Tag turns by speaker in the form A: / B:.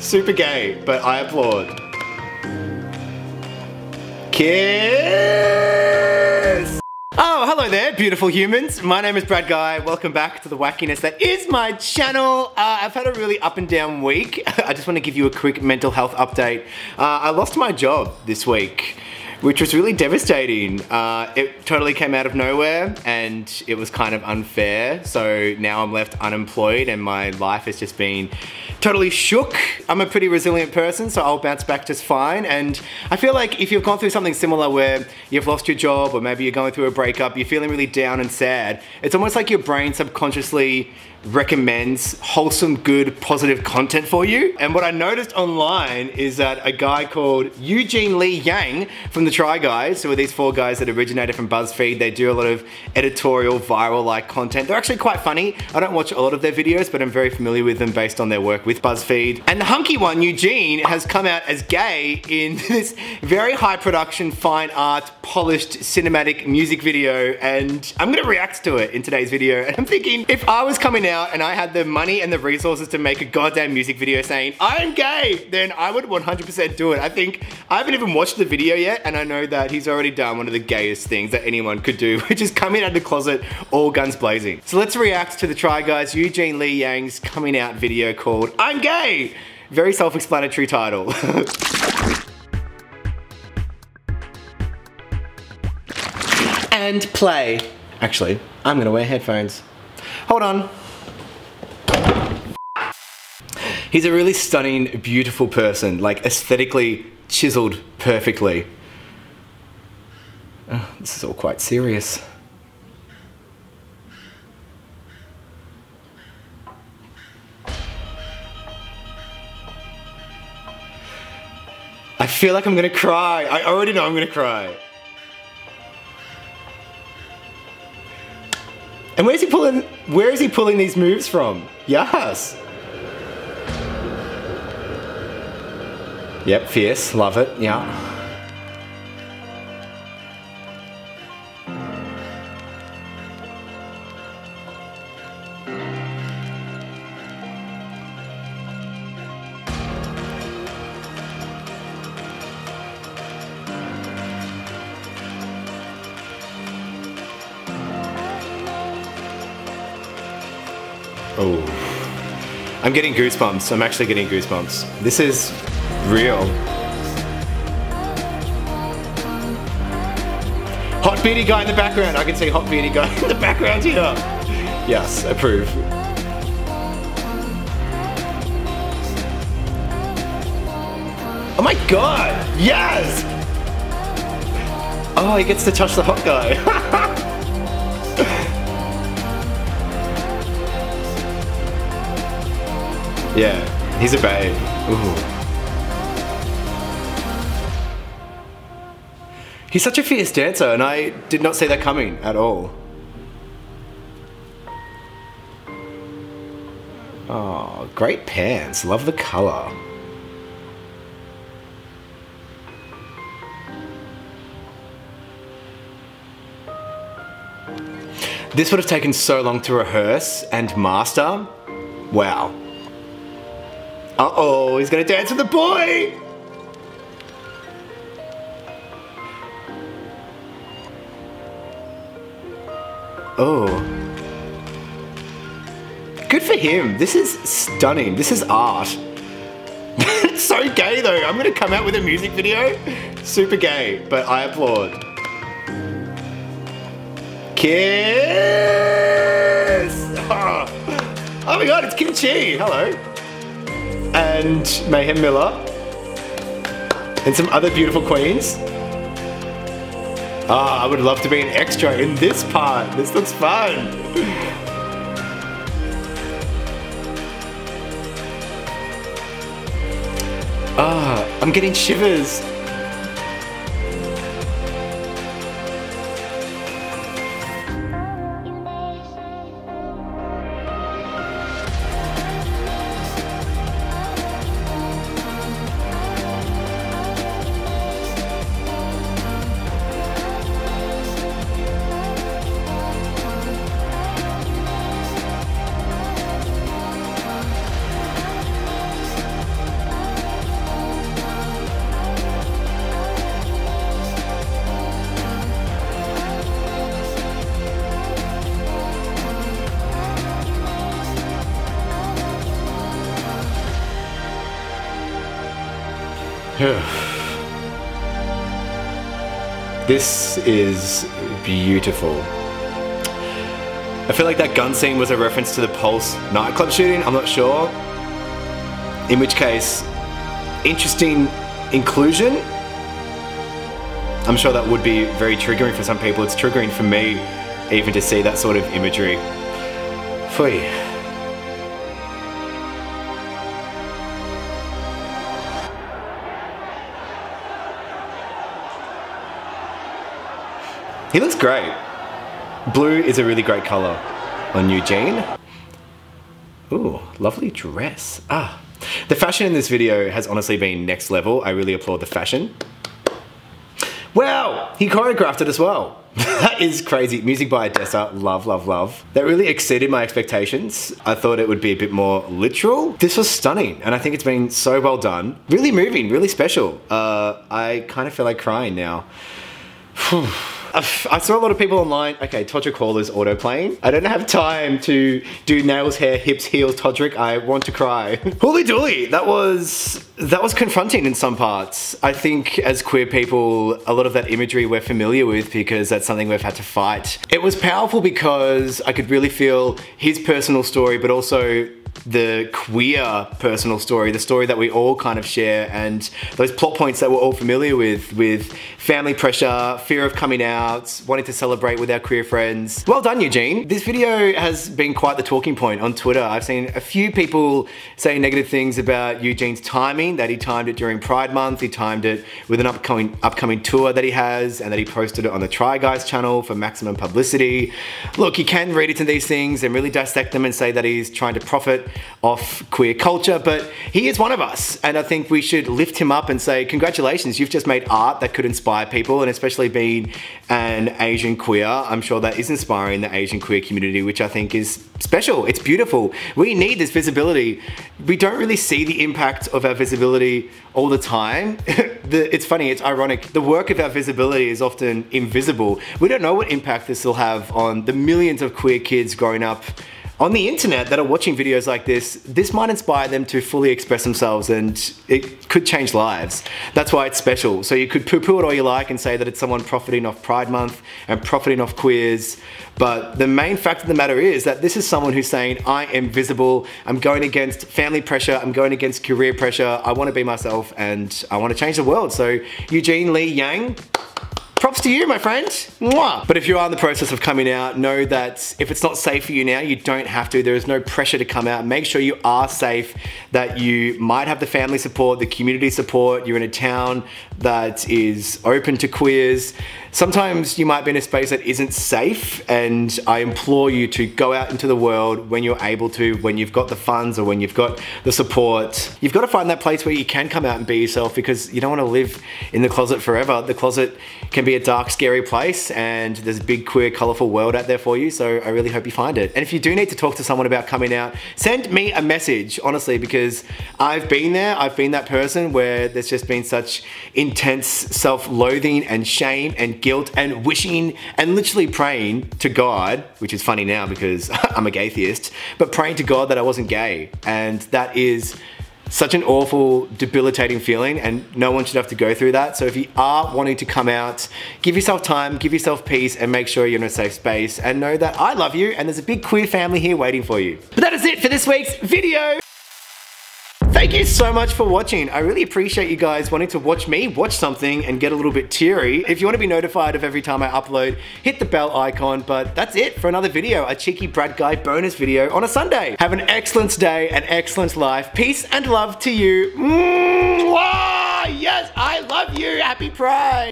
A: Super gay, but I applaud. Kiss! Oh, hello there, beautiful humans. My name is Brad Guy. Welcome back to the wackiness that is my channel. Uh, I've had a really up and down week. I just want to give you a quick mental health update. Uh, I lost my job this week which was really devastating. Uh, it totally came out of nowhere and it was kind of unfair. So now I'm left unemployed and my life has just been totally shook. I'm a pretty resilient person, so I'll bounce back just fine. And I feel like if you've gone through something similar where you've lost your job or maybe you're going through a breakup, you're feeling really down and sad, it's almost like your brain subconsciously recommends wholesome, good, positive content for you. And what I noticed online is that a guy called Eugene Lee Yang from the Try Guys, who are these four guys that originated from BuzzFeed, they do a lot of editorial, viral-like content. They're actually quite funny. I don't watch a lot of their videos, but I'm very familiar with them based on their work with BuzzFeed. And the hunky one, Eugene, has come out as gay in this very high production, fine art, polished cinematic music video. And I'm gonna react to it in today's video. And I'm thinking, if I was coming out and I had the money and the resources to make a goddamn music video saying, I'm gay, then I would 100% do it. I think, I haven't even watched the video yet, and know that he's already done one of the gayest things that anyone could do, which is coming out of the closet all guns blazing. So let's react to the Try Guys Eugene Lee Yang's coming out video called I'm Gay! Very self-explanatory title. and play. Actually, I'm gonna wear headphones. Hold on. He's a really stunning, beautiful person, like aesthetically chiseled perfectly. Oh, this is all quite serious. I feel like I'm gonna cry. I already know I'm gonna cry. And where's he pulling, where is he pulling these moves from? Yes. Yep, fierce, love it, yeah. Oh. I'm getting goosebumps. I'm actually getting goosebumps. This is real. Hot beady guy in the background. I can see hot beady guy in the background here. Yes, I approve. Oh my god! Yes! Oh, he gets to touch the hot guy. Yeah, he's a babe. Ooh. He's such a fierce dancer and I did not see that coming at all. Oh, great pants. Love the color. This would have taken so long to rehearse and master. Wow. Uh-oh, he's gonna dance with the boy! Oh. Good for him. This is stunning. This is art. it's so gay though. I'm gonna come out with a music video. Super gay, but I applaud. Kiss! Oh, oh my god, it's Kim Chi. Hello and Mayhem Miller and some other beautiful queens. Ah, I would love to be an extra in this part. This looks fun. Ah, I'm getting shivers. this is beautiful. I feel like that gun scene was a reference to the Pulse nightclub shooting, I'm not sure. In which case, interesting inclusion. I'm sure that would be very triggering for some people. It's triggering for me even to see that sort of imagery. Fui. He looks great. Blue is a really great color on Eugene. Ooh, lovely dress. Ah, the fashion in this video has honestly been next level. I really applaud the fashion. Wow, he choreographed it as well. that is crazy. Music by Odessa, love, love, love. That really exceeded my expectations. I thought it would be a bit more literal. This was stunning, and I think it's been so well done. Really moving, really special. Uh, I kind of feel like crying now. I saw a lot of people online, okay, Todrick Hall is auto-playing. I don't have time to do nails, hair, hips, heels, Todrick. I want to cry. Holy dooly, that was, that was confronting in some parts. I think as queer people, a lot of that imagery we're familiar with because that's something we've had to fight. It was powerful because I could really feel his personal story, but also the queer personal story, the story that we all kind of share, and those plot points that we're all familiar with, with family pressure, fear of coming out, wanting to celebrate with our queer friends. Well done, Eugene. This video has been quite the talking point on Twitter. I've seen a few people say negative things about Eugene's timing, that he timed it during Pride Month, he timed it with an upcoming, upcoming tour that he has, and that he posted it on the Try Guys channel for maximum publicity. Look, you can read into these things and really dissect them and say that he's trying to profit off queer culture, but he is one of us. And I think we should lift him up and say, congratulations, you've just made art that could inspire people, and especially being an Asian queer, I'm sure that is inspiring the Asian queer community, which I think is special. It's beautiful. We need this visibility. We don't really see the impact of our visibility all the time. the, it's funny, it's ironic. The work of our visibility is often invisible. We don't know what impact this will have on the millions of queer kids growing up on the internet that are watching videos like this, this might inspire them to fully express themselves and it could change lives. That's why it's special. So you could poo-poo it all you like and say that it's someone profiting off Pride Month and profiting off queers, but the main fact of the matter is that this is someone who's saying, I am visible, I'm going against family pressure, I'm going against career pressure, I wanna be myself and I wanna change the world. So Eugene Lee Yang, to you, my friend. Mwah. But if you are in the process of coming out, know that if it's not safe for you now, you don't have to. There is no pressure to come out. Make sure you are safe, that you might have the family support, the community support, you're in a town that is open to queers. Sometimes you might be in a space that isn't safe and I implore you to go out into the world when you're able to, when you've got the funds or when you've got the support. You've got to find that place where you can come out and be yourself because you don't want to live in the closet forever. The closet can be a dark, scary place and there's a big, queer, colorful world out there for you. So I really hope you find it. And if you do need to talk to someone about coming out, send me a message, honestly, because I've been there. I've been that person where there's just been such intense self-loathing and shame and guilt and wishing and literally praying to God, which is funny now because I'm a gay theist, but praying to God that I wasn't gay. And that is such an awful, debilitating feeling and no one should have to go through that. So if you are wanting to come out, give yourself time, give yourself peace and make sure you're in a safe space and know that I love you and there's a big queer family here waiting for you. But that is it for this week's video. Thank you so much for watching. I really appreciate you guys wanting to watch me watch something and get a little bit teary. If you want to be notified of every time I upload, hit the bell icon. But that's it for another video, a cheeky Brad Guy bonus video on a Sunday. Have an excellent day, an excellent life. Peace and love to you. Mwah! Yes, I love you. Happy Pride.